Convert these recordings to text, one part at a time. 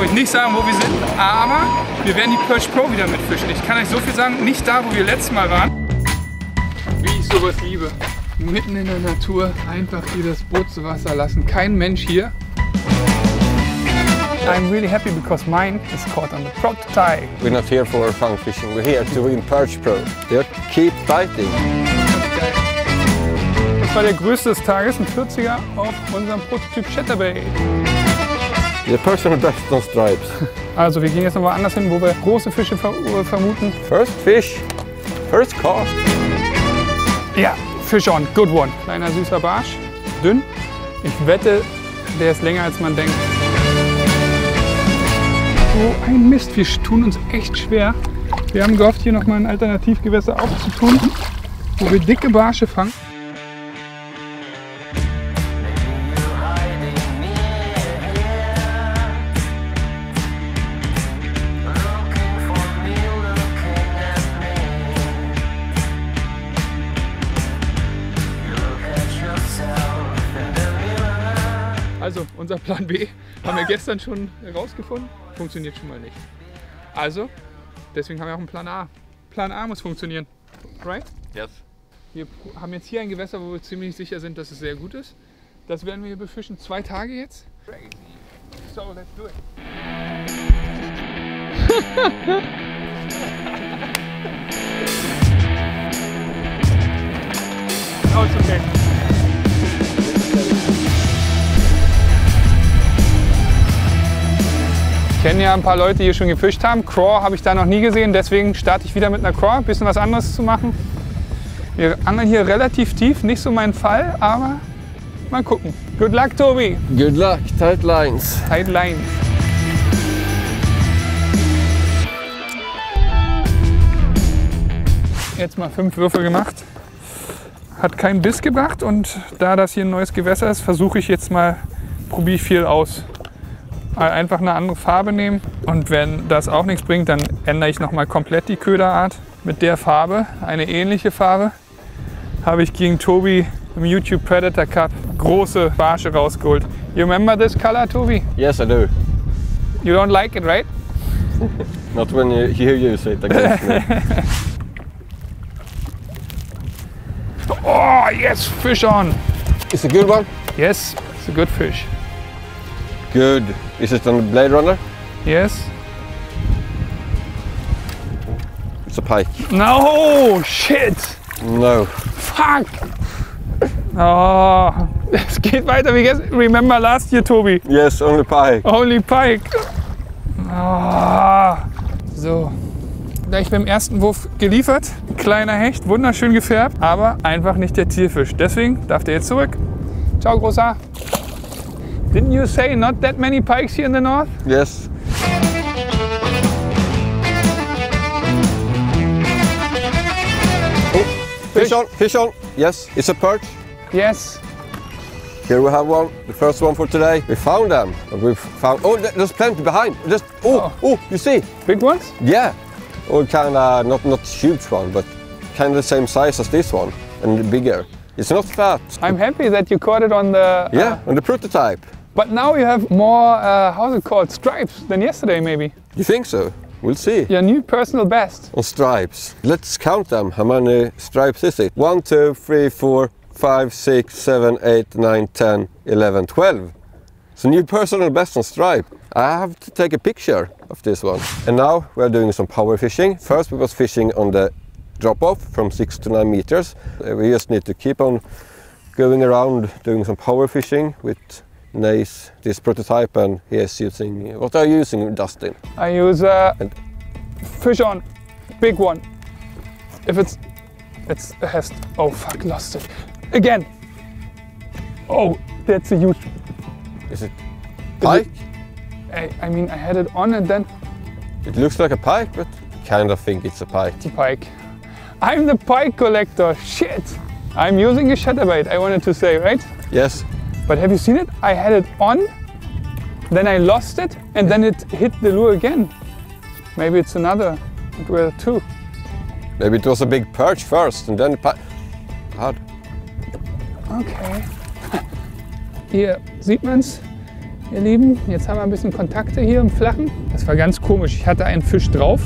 darf euch nicht sagen, wo wir sind, aber wir werden die Perch Pro wieder mitfischen. Ich kann euch so viel sagen, nicht da, wo wir letztes Mal waren. Wie ich sowas liebe. Mitten in der Natur einfach hier das Boot zu Wasser lassen. Kein Mensch hier. I'm really happy because mine is caught on the prototype. We're not here for fun fishing, we're here to win Perch Pro. They keep biting. Das war der größte des Tages, ein 40er auf unserem Prototyp Chatterbait. The personal best on stripes. Also wir gehen jetzt noch woanders hin, wo wir große Fische ver äh, vermuten. First fish, first cast. Ja, Fish on, good one. Kleiner süßer Barsch, dünn. Ich wette, der ist länger als man denkt. So ein Mist, wir tun uns echt schwer. Wir haben gehofft, hier nochmal ein Alternativgewässer aufzutun, wo wir dicke Barsche fangen. Unser Plan B haben wir gestern schon herausgefunden. Funktioniert schon mal nicht. Also, deswegen haben wir auch einen Plan A. Plan A muss funktionieren. Right? Yes. Wir haben jetzt hier ein Gewässer, wo wir ziemlich sicher sind, dass es sehr gut ist. Das werden wir hier befischen. Zwei Tage jetzt. Crazy. So, let's do it. oh, it's okay. Ich kenne ja ein paar Leute, die hier schon gefischt haben. Craw habe ich da noch nie gesehen, deswegen starte ich wieder mit einer Craw, ein bisschen was anderes zu machen. Wir angeln hier relativ tief, nicht so mein Fall, aber mal gucken. Good luck, Tobi. Good luck, tight lines. Tight line. Jetzt mal fünf Würfel gemacht. Hat keinen Biss gebracht und da das hier ein neues Gewässer ist, versuche ich jetzt mal, probiere ich viel aus. Einfach eine andere Farbe nehmen und wenn das auch nichts bringt, dann ändere ich nochmal komplett die Köderart mit der Farbe. Eine ähnliche Farbe habe ich gegen Tobi im YouTube Predator Cup große Barsche rausgeholt. You remember this color, Tobi? Yes, I do. You don't like it, right? Not when you hear you say it against me. Oh, yes, fish on. It's a good one. Yes, it's a good fish. Good. Is it on the Blade Runner? Yes. It's a pike. No, shit. No. Fuck. Oh, es geht weiter wie gestern. Remember last year, Tobi? Yes, only pike. Only Pike. Ah. So. Gleich beim ersten Wurf geliefert. Kleiner Hecht, wunderschön gefärbt, aber einfach nicht der Zielfisch. Deswegen darf der jetzt zurück. Ciao, Großer. Didn't you say not that many pikes here in the north? Yes. Oh, fish on, fish on. Yes, it's a perch. Yes. Here we have one, the first one for today. We found them. We found. Oh, there's plenty behind. Just oh, oh, oh, you see? Big ones? Yeah. Or kind of not not huge one, but kind of the same size as this one and bigger. It's not fat. I'm happy that you caught it on the. yeah, uh, on the prototype. But now you have more, uh, how's it called, stripes than yesterday, maybe. You think so? We'll see. Your new personal best. On stripes. Let's count them. How many stripes is it? One, two, three, four, five, six, seven, eight, nine, ten, eleven, twelve. So new personal best on stripe. I have to take a picture of this one. And now we are doing some power fishing. First we was fishing on the drop off from six to nine meters. Uh, We just need to keep on going around doing some power fishing with Nace, this prototype, and he is using, what are you using, Dustin? I use a And- fish on, big one. If it's, it's it has. Oh fuck, lost it again. Oh, that's a huge. Is it pike? I, I mean, I had it on and then It looks like a pike, but kind of think it's a pike. the pike. I'm the pike collector. Shit. I'm using a chatterbait. I wanted to say, right? Yes, But have you seen it? I had it on, then I lost it, and then it hit the lure again. Maybe it's another. It were two. maybe it was a big perch first and then. Hard. Okay. Hier sieht man's. ihr Lieben. Jetzt haben wir ein bisschen Kontakte hier im Flachen. Das war ganz komisch. Ich hatte einen Fisch drauf,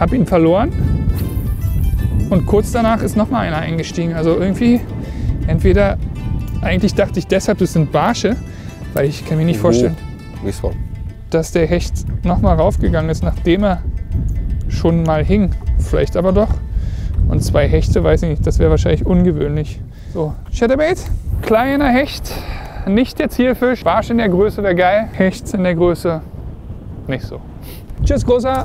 habe ihn verloren und kurz danach ist noch mal einer eingestiegen. Also irgendwie, entweder, eigentlich dachte ich deshalb, das sind Barsche, weil ich kann mir nicht vorstellen, one. dass der Hecht noch mal raufgegangen ist, nachdem er schon mal hing. Vielleicht aber doch. Und zwei Hechte, weiß ich nicht, das wäre wahrscheinlich ungewöhnlich. So, Chatterbait, kleiner Hecht, nicht der Zielfisch. Barsch in der Größe wäre geil, Hecht in der Größe nicht so. Tschüss, Großer.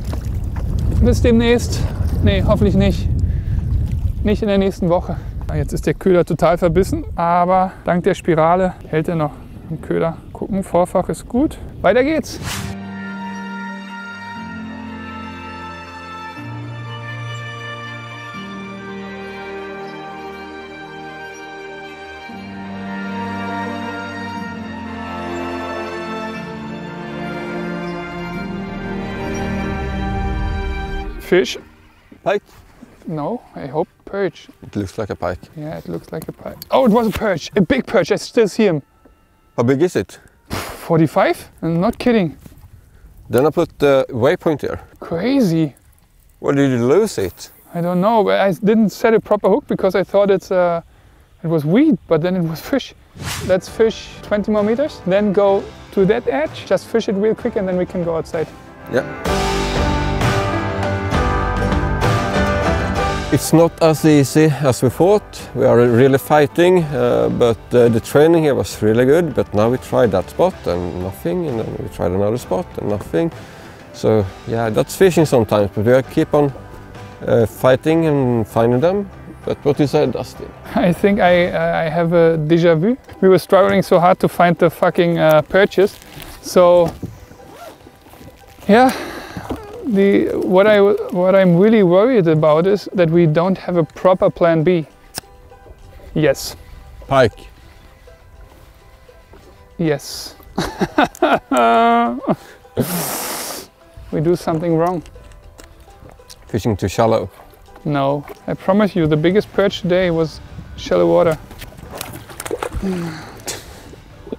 Bis demnächst. Nee, hoffentlich nicht. Nicht in der nächsten Woche. Jetzt ist der Köder total verbissen, aber dank der Spirale hält er noch am Köder. Gucken, Vorfach ist gut. Weiter geht's. Fish? Pike. No, I hope perch. It looks like a pike. Yeah, it looks like a pike. Oh, it was a perch, a big perch. I still see him. How big is it? 45? I'm not kidding. Then I put the waypoint here. Crazy. Where did you lose it? I don't know, but I didn't set a proper hook because I thought it's uh, it was weed, but then it was fish. Let's fish 20 more meters, then go to that edge, just fish it real quick, and then we can go outside. Yeah. It's not as easy as we thought. We are really fighting, uh, but uh, the training here was really good. But now we tried that spot and nothing, and then we tried another spot and nothing. So yeah, that's fishing sometimes, but we keep on uh, fighting and finding them. But what you said, Dustin? I think I, uh, I have a déjà vu. We were struggling so hard to find the fucking uh, perches. So, yeah, the, what, I, what I'm really worried about is that we don't have a proper plan B. Yes, Pike. yes. we do something wrong. Fishing too shallow. No, I promise you, the biggest perch today was shallow water.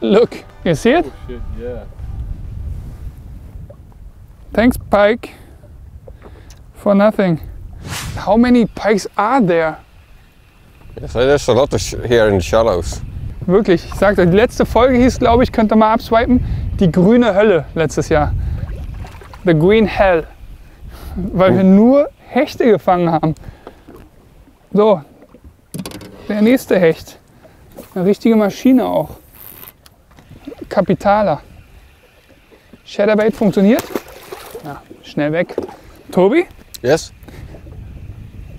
Look, you see it? Oh, shit, yeah. Thanks, Pike. For nothing. How many pikes are there? Yes, there's a lot here in the shallows. Wirklich, ich sagte, die letzte Folge hieß, glaube ich, könnt ihr mal abswipen, die grüne Hölle letztes Jahr. The Green Hell. Weil wir nur Hechte gefangen haben. So, der nächste Hecht. Eine richtige Maschine auch. Kapitaler. Shadowbait funktioniert? Schnell weg. Tobi, Yes.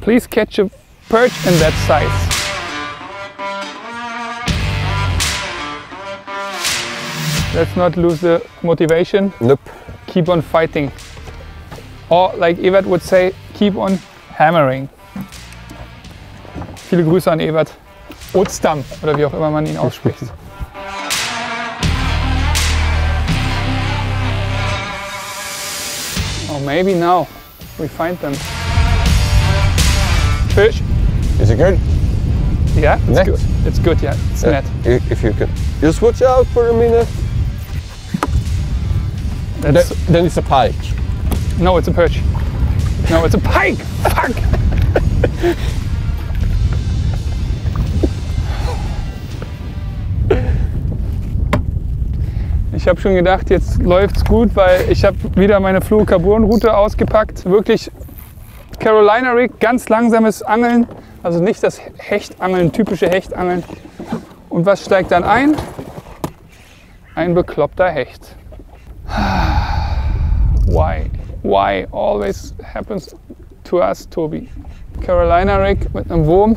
please catch a perch in that size. Let's not lose the motivation. Nope. Keep on fighting. Or like Evert would say, keep on hammering. Viele Grüße an Evert. Otstam oder wie auch immer man ihn ausspricht. Oh, maybe now we find them. Fish. Is it good? Yeah, it's Net. good. It's good, yeah. It's Yeah, net. If you could. Just watch out for a minute. That's, Then, then it's a pike. no, it's a perch. No, it's a pike. Fuck. Ich habe schon gedacht, jetzt läuft's gut, weil ich habe wieder meine Fluorocarbon-Route ausgepackt. Wirklich Carolina Rig, ganz langsames Angeln, also nicht das Hechtangeln, typische Hechtangeln. Und was steigt dann ein? Ein bekloppter Hecht. Why? Why always happens to us, Tobi? Carolina Rig mit einem Wurm.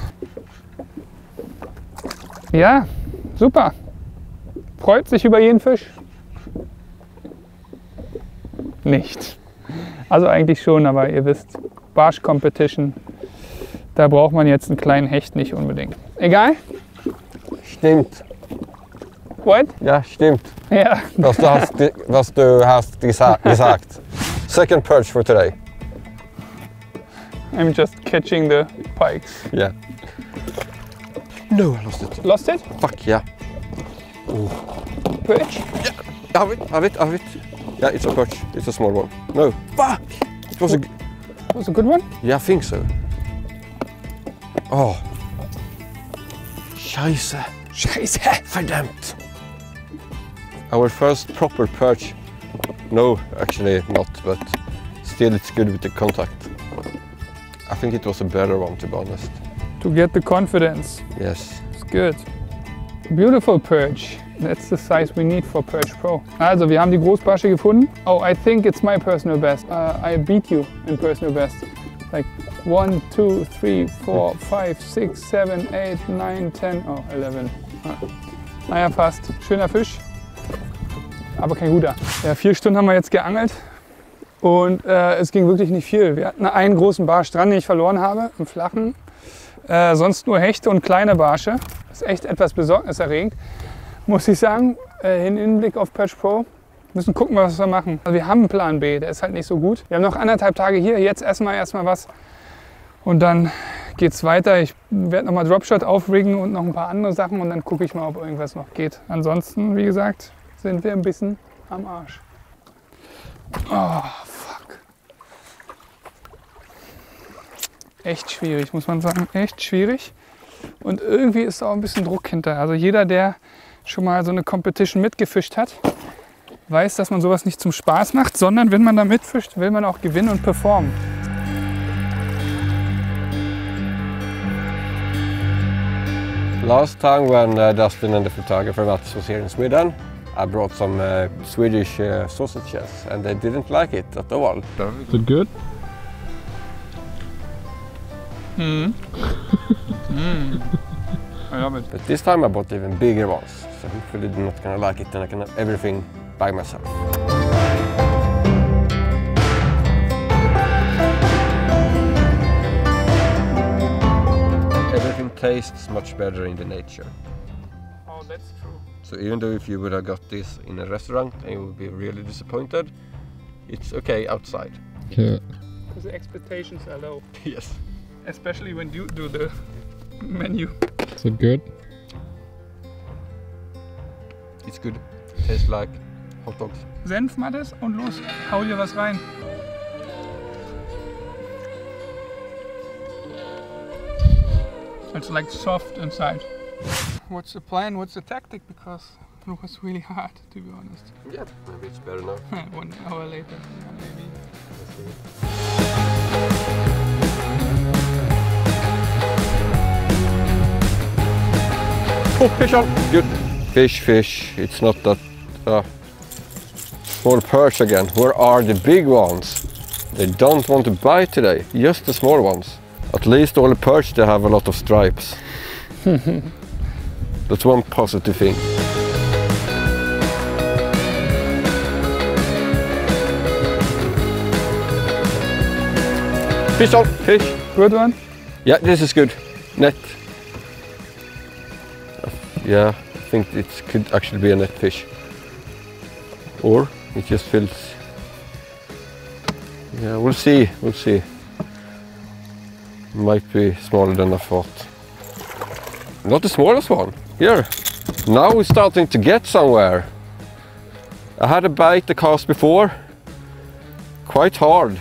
Ja, super. Freut sich über jeden Fisch? Nicht. Also eigentlich schon, aber ihr wisst, Barsch Competition, da braucht man jetzt einen kleinen Hecht nicht unbedingt. Egal? Stimmt. What? Ja, stimmt. Ja, Was du hast, was du hast gesa gesagt. Second perch for today. I'm just catching the pikes. Yeah. No, I lost it. Lost it? Fuck yeah. Perch? I have it, have it, have it. Yeah, it's a perch. It's a small one. No. Fuck! It was a. g- Was a good one? Yeah, I think so. Oh. Scheisse. Scheiße. Verdammt. Our first proper perch. No, actually not, but still it's good with the contact. I think it was a better one to be honest. To get the confidence. Yes. It's good. Beautiful perch. That's the size we need for Perch Pro. Also, wir haben die Großbarsche gefunden. Oh, I think it's my personal best. Uh, I beat you in personal best. Like one, two, three, four, five, six, seven, eight, nine, ten, oh, 11. Ah. Naja, fast. Schöner Fisch, aber kein guter. Ja, vier Stunden haben wir jetzt geangelt und äh, es ging wirklich nicht viel. Wir hatten einen großen Barsch dran, den ich verloren habe, im Flachen. Äh, sonst nur Hechte und kleine Barsche. Das ist echt etwas besorgniserregend, muss ich sagen. Äh, in Hinblick auf Perch Pro. Müssen gucken, was wir machen. Also wir haben einen Plan B, der ist halt nicht so gut. Wir haben noch anderthalb Tage hier. Jetzt wir erstmal was. Und dann geht's weiter. Ich werde nochmal Dropshot aufriggen und noch ein paar andere Sachen. Und dann gucke ich mal, ob irgendwas noch geht. Ansonsten, wie gesagt, sind wir ein bisschen am Arsch. Oh, fuck. Echt schwierig, muss man sagen. Echt schwierig. Und irgendwie ist auch ein bisschen Druck hinter. Also jeder, der schon mal so eine Competition mitgefischt hat, weiß, dass man sowas nicht zum Spaß macht, sondern wenn man da mitfischt, will man auch gewinnen und performen. Last time when uh, Dustin and the photographer Mats was here in Sweden, I brought some uh, Swedish uh, sausages and they didn't like it at all. Is it good? Mm. mm. I love it. But this time I bought even bigger ones, so hopefully they're not gonna like it and I can have everything by myself. Everything tastes much better in the nature. Oh, that's true. So even though if you would have got this in a restaurant and you would be really disappointed, it's okay outside. Okay. Because the expectations are low, yes. especially when you do the menu. Is it good? It's good. Tastes like hot dogs. Senf, Mattes, und los, hau dir was rein. It's like soft inside. What's the plan? What's the tactic? Because it was really hard, to be honest. Yeah, maybe it's better now. One hour later, yeah, maybe. Oh, fish on! Good. Fish, fish. It's not that. Uh, small perch again. Where are the big ones? They don't want to bite today. Just the small ones. At least all the perch they have a lot of stripes. That's one positive thing. Fish on! Fish! Good one? Yeah, this is good. Net. Yeah, I think it could actually be a net fish. Or it just feels. Yeah, we'll see. We'll see. Might be smaller than I thought. Not the smallest one. Here. Now we're starting to get somewhere. I had a bite the cast before. Quite hard.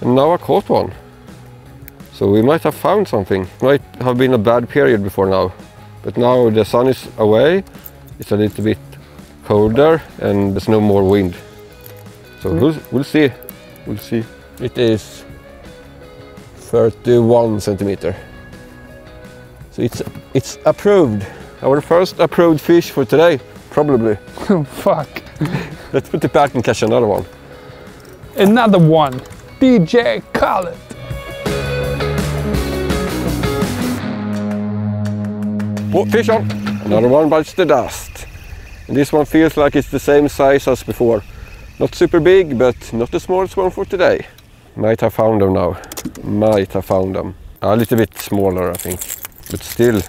And now I caught one. So we might have found something. Might have been a bad period before now. But now the sun is away, it's a little bit colder and there's no more wind. So hmm. we'll, we'll see. We'll see. It is 31 centimeter. So it's it's approved. Our first approved fish for today, probably. oh, Fuck. Let's put it back and catch another one. Another one. DJ Khaled. Fish on! Another one bites the dust. And this one feels like it's the same size as before. Not super big, but not the smallest one for today. Might have found them now. Might have found them. A little bit smaller, I think. But still,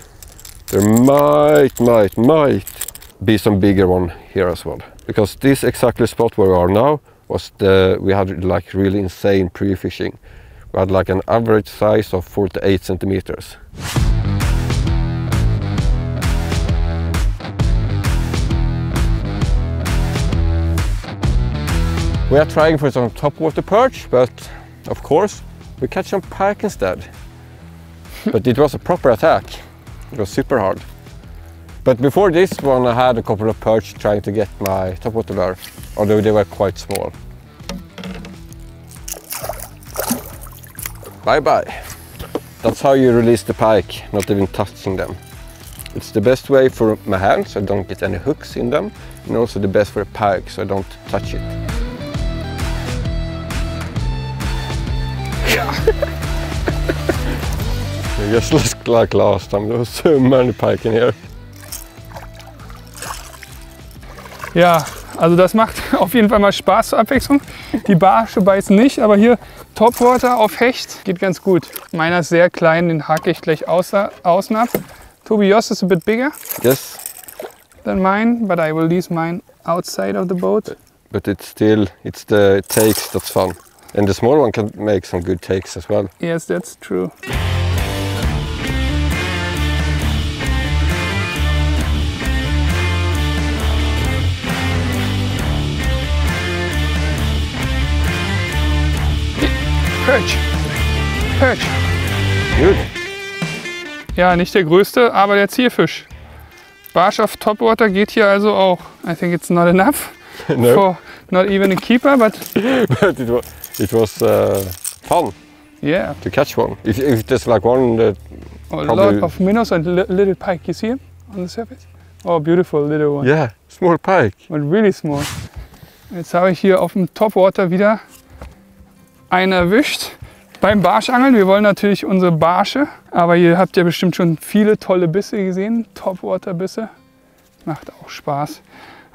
there might, might, might be some bigger one here as well. Because this exactly spot where we are now was the, we had like really insane pre-fishing. We had like an average size of 48 centimeters. We are trying for some topwater perch, but of course we catch some pike instead. but it was a proper attack. It was super hard. But before this one I had a couple of perch trying to get my topwater lure, although they were quite small. Bye bye. That's how you release the pike, not even touching them. It's the best way for my hands, so I don't get any hooks in them, and also the best for the pike, so I don't touch it. Just like- like last time, there was so many pike in here. Ja, also das macht auf jeden Fall mal Spaß zur Abwechslung. Die Barsche beißen nicht, aber hier Topwater auf Hecht geht ganz gut. Meiner ist sehr klein, den hake ich gleich außer, außen ab. Tobi, yours is a bit bigger Yes, than mine, but I will leave mine outside of the boat. but it's still, it's the takes that's fun. And the small one can make some good takes as well. Yes, that's true. Perch. Perch. Good. Ja, nicht der größte, aber der Zierfisch. Barsch auf Topwater geht hier also auch. I think it's not enough no, for not even a keeper, but but it was, it was uh, fun yeah, to catch one. If, if there's like one that a lot of minnows and li- little pike. You see him on the surface? Oh, beautiful little one. Yeah, small pike. but really small. Jetzt habe ich hier auf dem Topwater wieder einen erwischt. Beim Barschangeln, wir wollen natürlich unsere Barsche, aber ihr habt ja bestimmt schon viele tolle Bisse gesehen, Topwater-Bisse. Macht auch Spaß.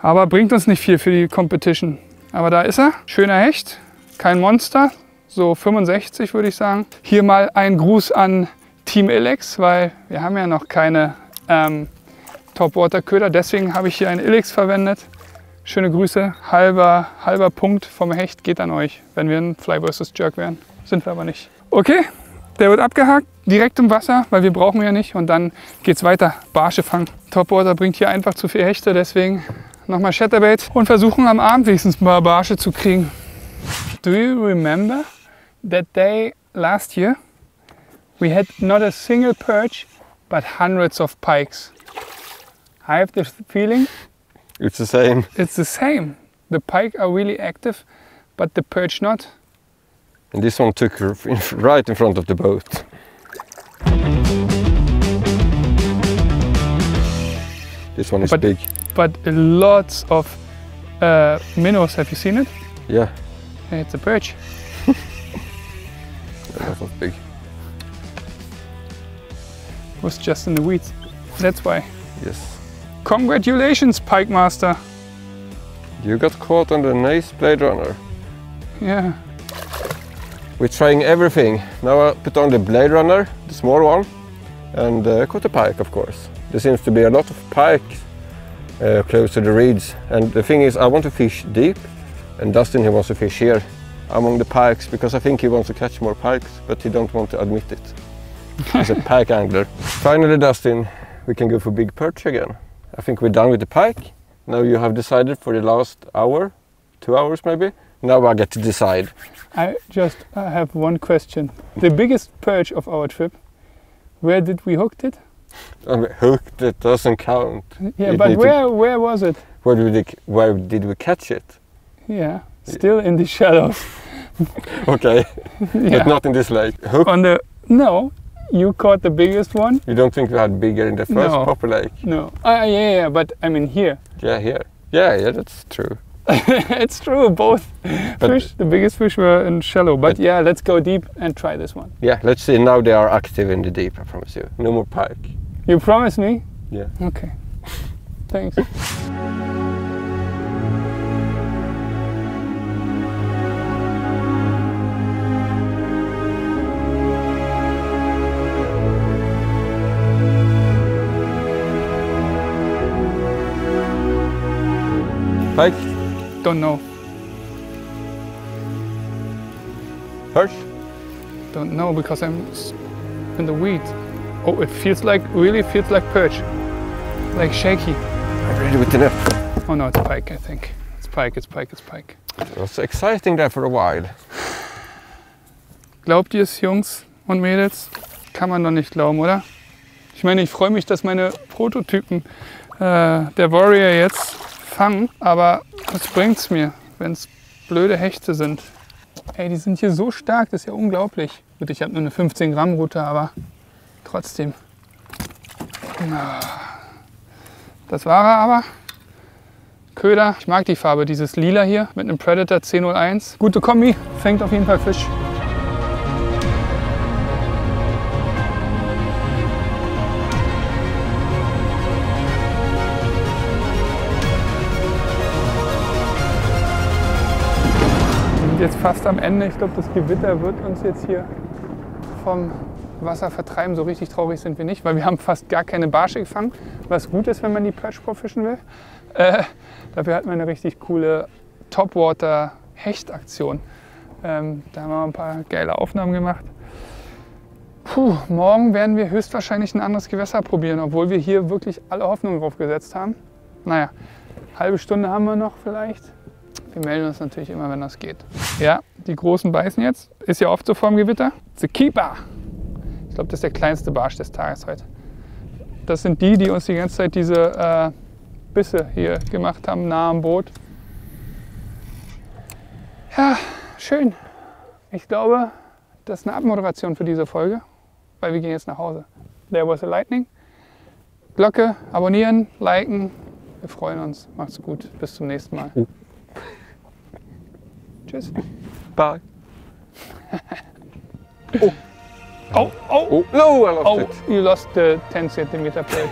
Aber bringt uns nicht viel für die Competition. Aber da ist er, schöner Hecht, kein Monster, so 65 würde ich sagen. Hier mal ein Gruß an Team Ilex, weil wir haben ja noch keine ähm, Topwater-Köder. Deswegen habe ich hier einen Ilex verwendet. Schöne Grüße. Halber, halber Punkt vom Hecht geht an euch, wenn wir ein Fly vs. Jerk wären. Sind wir aber nicht. Okay, der wird abgehakt, direkt im Wasser, weil wir brauchen ja nicht. Und dann geht's weiter. Barsche fangen. Topwater bringt hier einfach zu viel Hechte, deswegen nochmal Chatterbait und versuchen am Abend wenigstens mal Barsche zu kriegen. Do you remember that day last year? We had not a single perch, but hundreds of pikes. I have the feeling It's the same. it's the same. The pike are really active, but the perch not. And this one took right in front of the boat. This one is But- big. But lots of uh, minnows. Have you seen it? Yeah, It's a perch. that was big. It was just in the weeds. That's why. Yes. Congratulations, Pike Master. You got caught on the Nace Blade Runner. Yeah. We're trying everything. Now I put on the Blade Runner, the small one, and uh, caught a pike, of course. There seems to be a lot of pike uh, close to the reeds. And the thing is, I want to fish deep, and Dustin he wants to fish here among the pikes because I think he wants to catch more pikes, but he don't want to admit it. He's a pike angler. Finally, Dustin, we can go for big perch again. I think we're done with the pike. Now you have decided for the last hour, two hours maybe. Now I get to decide. I just uh, have one question. The biggest perch of our trip. Where did we hooked it? I mean, hooked, it doesn't count. Yeah, You but need to- where where was it? Where did we, where did we catch it? Yeah, still in the shadows. Okay, yeah. but not in this lake. Hook, On the no, you caught the biggest one. you don't think we had bigger in the first No. proper lake? No. Uh, yeah, yeah, but I mean here. Yeah, here. Yeah, yeah, that's true. it's true. Both But- fish, the biggest fish were in shallow. But But- yeah, let's go deep and try this one. Yeah, let's see. Now they are active in the deep, I promise you. No more pike. You promise me? Yeah. Okay. Thanks. Pike? Don't know. Perch? Don't know because I'm in the weed. Oh, it feels like really feels like perch, like shaky. I'm ready with the net. Oh no, it's pike. I think it's pike. It's pike. It's pike. It was exciting there for a while. Glaubt ihr es, Jungs und Mädels? Kann man doch nicht glauben, oder? Ich meine, ich freue mich, dass meine Prototypen äh, der Warrior jetzt fangen, aber was bringt's mir, wenn es blöde Hechte sind? Ey, die sind hier so stark, das ist ja unglaublich. Gut, ich habe nur eine 15 Gramm Route, aber trotzdem. Das war er aber. Köder, ich mag die Farbe, dieses Lila hier mit einem Predator 1001. Gute Kombi, fängt auf jeden Fall Fisch. Jetzt fast am Ende. Ich glaube, das Gewitter wird uns jetzt hier vom Wasser vertreiben. So richtig traurig sind wir nicht, weil wir haben fast gar keine Barsche gefangen. Was gut ist, wenn man die Perch Pro fischen will. Äh, dafür hatten wir eine richtig coole Topwater-Hechtaktion. Ähm, da haben wir ein paar geile Aufnahmen gemacht. Puh, morgen werden wir höchstwahrscheinlich ein anderes Gewässer probieren, obwohl wir hier wirklich alle Hoffnungen drauf gesetzt haben. Naja, halbe Stunde haben wir noch vielleicht. Wir melden uns natürlich immer, wenn das geht. Ja, die großen beißen jetzt. Ist ja oft so vorm Gewitter. The Keeper. Ich glaube, das ist der kleinste Barsch des Tages heute. Das sind die, die uns die ganze Zeit diese äh, Bisse hier gemacht haben, nah am Boot. Ja, schön. Ich glaube, das ist eine Abmoderation für diese Folge, weil wir gehen jetzt nach Hause. There was a lightning. Glocke, abonnieren, liken. Wir freuen uns. Macht's gut. Bis zum nächsten Mal. Tschüss. Bye. Oh. oh, oh, Oh, no, I lost oh, it. you lost the 10 centimeter perch.